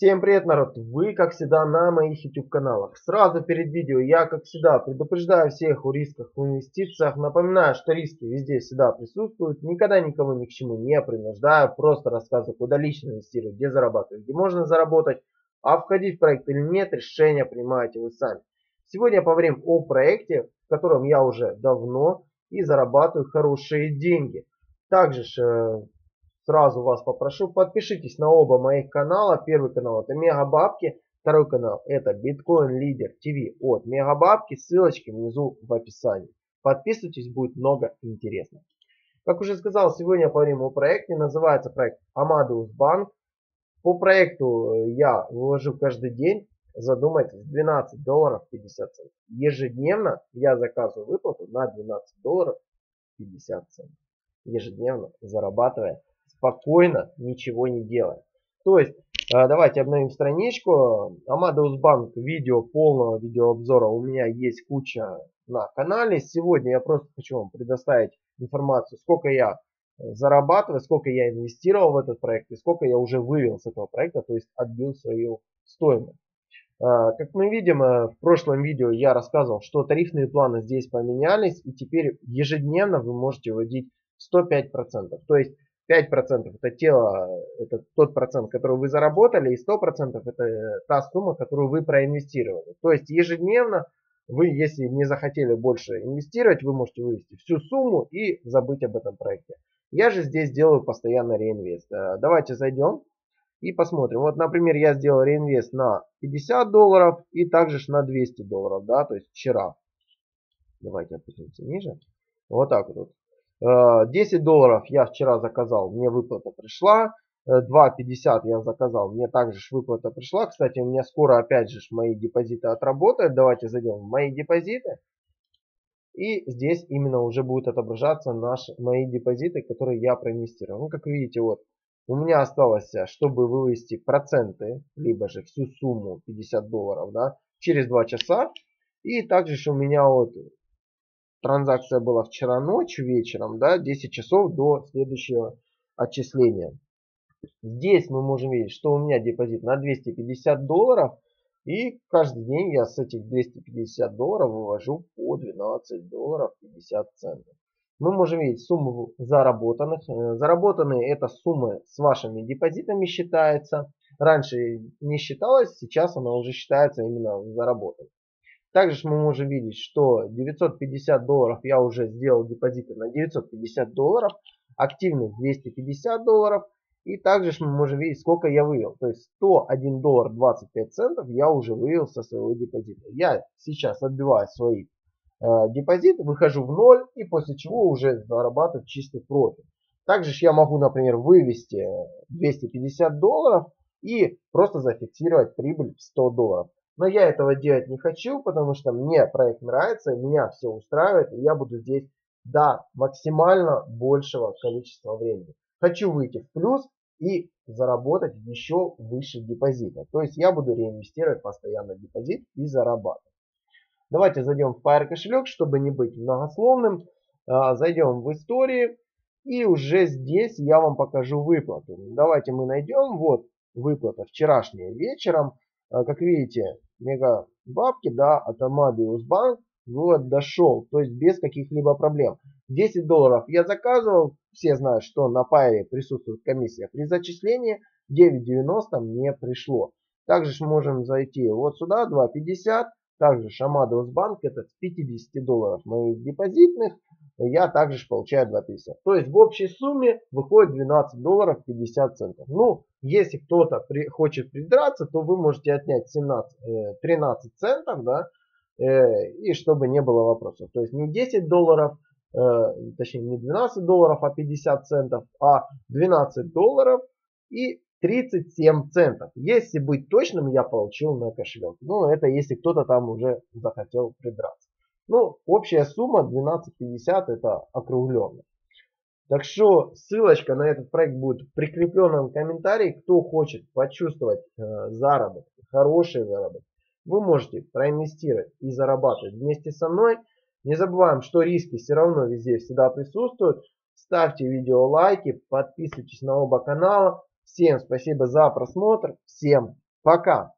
Всем привет, народ! Вы, как всегда, на моих YouTube каналах. Сразу перед видео я, как всегда, предупреждаю всех о рисках в инвестициях. Напоминаю, что риски везде всегда присутствуют. Никогда никого ни к чему не принуждаю. Просто рассказываю, куда лично инвестировать, где зарабатывать, где можно заработать. А входить в проект или нет, решение принимаете вы сами. Сегодня поговорим о проекте, в котором я уже давно и зарабатываю хорошие деньги. Также э, сразу вас попрошу, подпишитесь на оба моих канала. Первый канал это Мегабабки, второй канал это Биткоин Лидер ТВ от Мегабабки. Ссылочки внизу в описании. Подписывайтесь, будет много интересного. Как уже сказал, сегодня поговорим о проекте. Называется проект Amadeus Bank. По проекту э, я вывожу каждый день, задумайтесь, 12 долларов 50 центов. Ежедневно я заказываю выплату на 12 долларов 50 центов. Ежедневно зарабатывая спокойно, ничего не делая. То есть, э, давайте обновим страничку. Amadeus Bank видео, полного видеообзора у меня есть куча на канале. Сегодня я просто хочу вам предоставить информацию, сколько я зарабатываю, сколько я инвестировал в этот проект и сколько я уже вывел с этого проекта, то есть отбил свою стоимость. Э, как мы видим, э, в прошлом видео я рассказывал, что тарифные планы здесь поменялись и теперь ежедневно вы можете вводить 105%. То есть 5% это тело, это тот процент, который вы заработали, и 100% это та сумма, которую вы проинвестировали. То есть ежедневно вы, если не захотели больше инвестировать, вы можете вывести всю сумму и забыть об этом проекте. Я же здесь делаю постоянно реинвест. Э, давайте зайдем и посмотрим. Вот, например, я сделал реинвест на 50 долларов и также на 200 долларов, да, то есть вчера. Давайте опустимся ниже. Вот так вот. 10 э, долларов я вчера заказал, мне выплата пришла. 2.50 э, я заказал, мне также выплата пришла. Кстати, у меня скоро опять же мои депозиты отработают. Давайте зайдем в мои депозиты. И здесь именно уже будут отображаться наши, мои депозиты, которые я проинвестировал. Ну, как видите, вот у меня осталось, э, чтобы вывести проценты, либо же всю сумму 50 долларов, да, через 2 часа. И также у меня вот транзакция была вчера ночью вечером, да, 10 часов до следующего отчисления. Здесь мы можем видеть, что у меня депозит на 250 долларов. И каждый день я с этих 250 долларов вывожу по 12 долларов 50 центов. Мы можем видеть сумму заработанных. Э, заработанные это суммы с вашими депозитами считается. Раньше не считалось, сейчас она уже считается именно заработанной. Также мы можем видеть, что 950 долларов я уже сделал депозиты на 950 долларов, активных 250 долларов. И также мы можем видеть, сколько я вывел. То есть 101 доллар 25 центов я уже вывел со своего депозита. Я сейчас отбиваю свои э, депозиты, выхожу в ноль и после чего уже зарабатываю чистый профит. Также я могу, например, вывести 250 долларов и просто зафиксировать прибыль в 100 долларов. Но я этого делать не хочу, потому что мне проект нравится, меня все устраивает, и я буду здесь до максимально большего количества времени. Хочу выйти в плюс и заработать еще выше депозита. То есть я буду реинвестировать постоянно депозит и зарабатывать. Давайте зайдем в Fire кошелек, чтобы не быть многословным. А, зайдем в истории. И уже здесь я вам покажу выплату. Давайте мы найдем. Вот выплата вчерашняя вечером. А, как видите, мега бабки, да, от Amadeus Bank вот дошел, то есть без каких-либо проблем. 10 долларов я заказывал, все знают, что на пайре присутствует комиссия при зачислении, 9.90 мне пришло. Также можем зайти вот сюда, 2.50, также Amadeus Bank, это с 50 долларов моих депозитных, я также получаю 2,50. То есть в общей сумме выходит 12 долларов 50 центов. Ну, если кто-то при, хочет придраться, то вы можете отнять 17, э, 13 центов, да, э, и чтобы не было вопросов. То есть не 10 долларов, э, точнее не 12 долларов, а 50 центов, а 12 долларов и 37 центов. Если быть точным, я получил на кошелек. Ну, это если кто-то там уже захотел придраться. Ну, общая сумма 12.50 это округленно. Так что ссылочка на этот проект будет в прикрепленном комментарии. Кто хочет почувствовать э, заработок, хороший заработок, вы можете проинвестировать и зарабатывать вместе со мной. Не забываем, что риски все равно везде всегда присутствуют. Ставьте видео лайки, подписывайтесь на оба канала. Всем спасибо за просмотр. Всем Пока.